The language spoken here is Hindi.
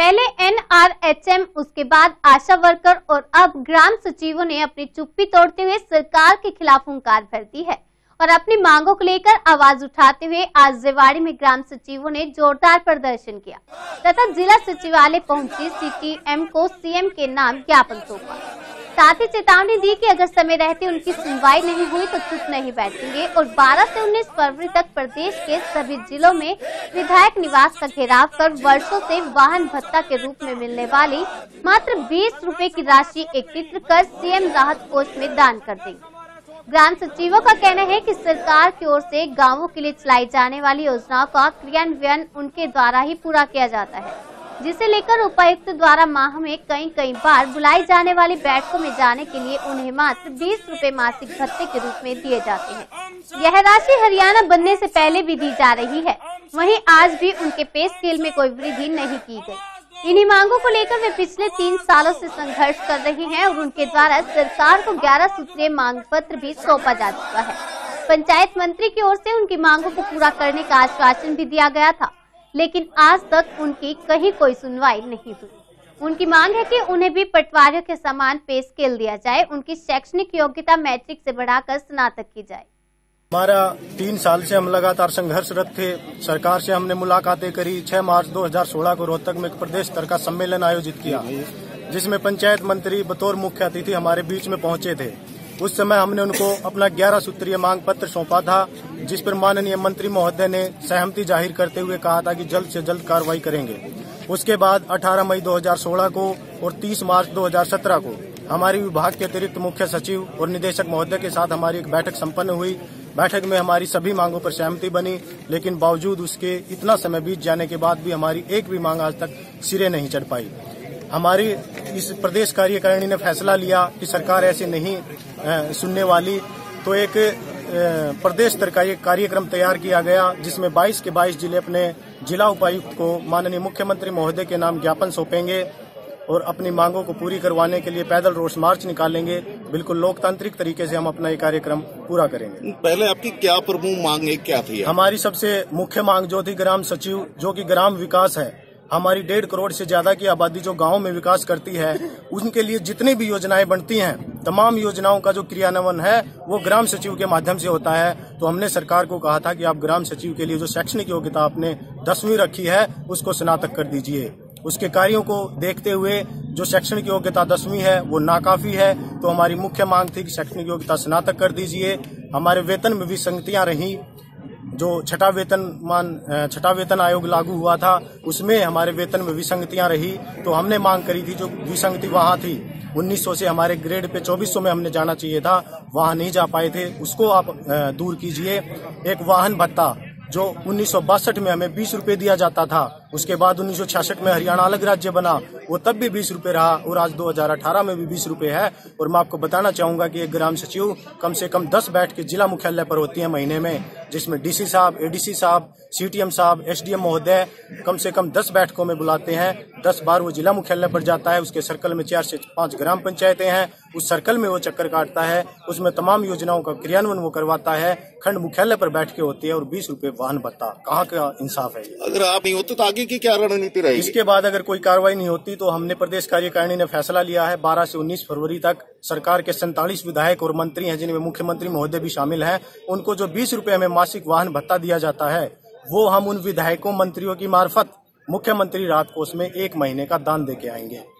पहले एनआरएचएम, उसके बाद आशा वर्कर और अब ग्राम सचिवों ने अपनी चुप्पी तोड़ते हुए सरकार के खिलाफ हंकार भर दी है और अपनी मांगों को लेकर आवाज़ उठाते हुए आज रेवाड़ी में ग्राम सचिवों ने जोरदार प्रदर्शन किया तथा जिला सचिवालय पहुँची सीटीएम को सीएम के नाम ज्ञापन सौंपा। साथ ही चेतावनी दी कि अगर समय रहते उनकी सुनवाई नहीं हुई तो चुप नहीं बैठेंगे और 12 से 19 फरवरी तक प्रदेश के सभी जिलों में विधायक निवास का घेराव कर वर्षों से वाहन भत्ता के रूप में मिलने वाली मात्र बीस रूपए की राशि एकत्र कर सीएम राहत कोष में दान कर देंगे ग्राम सचिवों का कहना है कि सरकार की ओर से गाँवों के लिए चलाई जाने वाली योजनाओं का क्रियान्वयन उनके द्वारा ही पूरा किया जाता है। जिसे लेकर उपायुक्त द्वारा माह में कई कई बार बुलाई जाने वाली बैठकों में जाने के लिए उन्हें मात्र बीस रूपए मासिक भत्ते के रूप में दिए जाते हैं। यह राशि हरियाणा बनने से पहले भी दी जा रही है। वहीं आज भी उनके पे स्केल में कोई वृद्धि नहीं की गई। इन्हीं मांगों को लेकर वे पिछले तीन सालों से संघर्ष कर रहे हैं और उनके द्वारा सरकार को 11 सूत्रीय मांग पत्र भी सौंपा जा चुका है। पंचायत मंत्री की ओर से उनकी मांगों को पूरा करने का आश्वासन भी दिया गया था। लेकिन आज तक उनकी कहीं कोई सुनवाई नहीं हुई। उनकी मांग है कि उन्हें भी पटवारियों के समान पे स्केल दिया जाए, उनकी शैक्षणिक योग्यता मैट्रिक से बढ़ाकर स्नातक की जाए। हमारा तीन साल से हम लगातार संघर्षरत थे। सरकार से हमने मुलाकातें करी। 6 मार्च 2016 को रोहतक में प्रदेश स्तर का सम्मेलन आयोजित किया, जिसमें पंचायत मंत्री, बतौर मुख्य अतिथि हमारे बीच में पहुँचे थे। उस समय हमने उनको अपना ग्यारह सूत्रीय मांग पत्र सौंपा था, जिस पर माननीय मंत्री महोदय ने सहमति ज़ाहिर करते हुए कहा था कि जल्द से जल्द कार्रवाई करेंगे। उसके बाद 18 मई 2016 को और 30 मार्च 2017 को हमारी विभाग के अतिरिक्त मुख्य सचिव और निदेशक महोदय के साथ हमारी एक बैठक सम्पन्न हुई। बैठक में हमारी सभी मांगों पर सहमति बनी, लेकिन बावजूद उसके इतना समय बीत जाने के बाद भी हमारी एक भी मांग आज तक सिरे नहीं चढ़ पाई। हमारी इस प्रदेश कार्यकारिणी ने फैसला लिया कि सरकार ऐसे नहीं सुनने वाली। तो एक प्रदेश स्तर का एक कार्यक्रम तैयार किया गया जिसमें 22 के 22 ज़िले अपने जिला उपायुक्त को माननीय मुख्यमंत्री महोदय के नाम ज्ञापन सौंपेंगे और अपनी मांगों को पूरी करवाने के लिए पैदल रोड मार्च निकालेंगे। बिल्कुल लोकतांत्रिक तरीके से हम अपना ये कार्यक्रम पूरा करेंगे। पहले आपकी क्या प्रमुख मांग क्या थी? हमारी सबसे मुख्य मांग जो थी ग्राम सचिव जो कि ग्राम विकास है हमारी डेढ़ करोड़ से ज़्यादा की आबादी जो गाँव में विकास करती है, उनके लिए जितनी भी योजनाएँ बनती हैं, तमाम योजनाओं का जो क्रियान्वयन है, वो ग्राम सचिव के माध्यम से होता है। तो हमने सरकार को कहा था कि आप ग्राम सचिव के लिए जो शैक्षणिक योग्यता आपने दसवीं रखी है, उसको स्नातक कर दीजिए। उसके कार्यों को देखते हुए जो शैक्षणिक योग्यता दसवीं है, वो नाकाफी है। तो हमारी मुख्य मांग थी कि शैक्षणिक योग्यता स्नातक कर दीजिए। हमारे वेतन में भी संगतियाँ रही। जो छठा वेतन मान छठा वेतन आयोग लागू हुआ था, उसमें हमारे वेतन में विसंगतियाँ रही तो हमने मांग करी थी जो विसंगति वहाँ थी 1900 से हमारे ग्रेड पे 2400 में हमने जाना चाहिए था, वहाँ नहीं जा पाए थे, उसको आप दूर कीजिए। एक वाहन भत्ता, जो उन्नीस सौ बासठ में हमें बीस रूपए दिया जाता था उसके बाद उन्नीस सौ छियासठ में हरियाणा अलग राज्य बना, वो तब भी बीस रूपए रहा और आज 2018 में भी बीस रूपए है। और मैं आपको बताना चाहूँगा कि एक ग्राम सचिव कम से कम दस बैठ के जिला मुख्यालय पर होती है महीने में, जिसमें डीसी साहब, एडीसी साहब, सीटीएम साहब, एसडीएम महोदय कम से कम दस बैठकों में बुलाते हैं। दस बार वो जिला मुख्यालय पर जाता है, उसके सर्कल में चार से पाँच ग्राम पंचायतें हैं। उस सर्कल में वो चक्कर काटता है, उसमें तमाम योजनाओं का क्रियान्वयन वो करवाता है। खंड मुख्यालय पर बैठ के होती है और बीस रूपए वाहन भत्ता। कहाँ का इंसाफ है अगर आप नहीं होते तो आगे की क्या रणनीति रहेगी? इसके बाद अगर कोई कार्रवाई नहीं होती तो हमने प्रदेश कार्यकारिणी ने फैसला लिया है। बारह से उन्नीस फरवरी तक सरकार के सैंतालीस विधायक और मंत्री हैं, जिनमें मुख्यमंत्री महोदय भी शामिल हैं। उनको जो बीस रूपए में मासिक वाहन भत्ता दिया जाता है, वो हम उन विधायकों, मंत्रियों की मार्फत मुख्यमंत्री राहत कोष में एक महीने का दान दे के आएँगे।